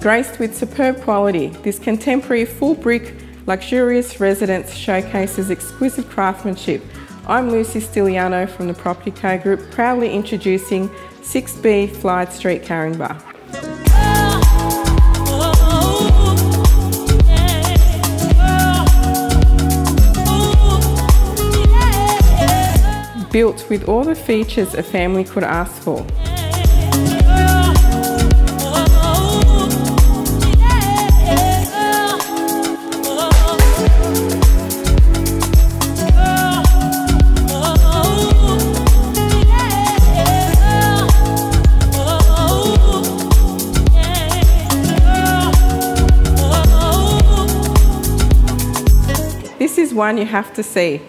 Graced with superb quality, this contemporary full brick luxurious residence showcases exquisite craftsmanship. I'm Lucy Stiliano from the Property Co Group, proudly introducing 6B Flide Street Caringbah. Built with all the features a family could ask for. This is one you have to see.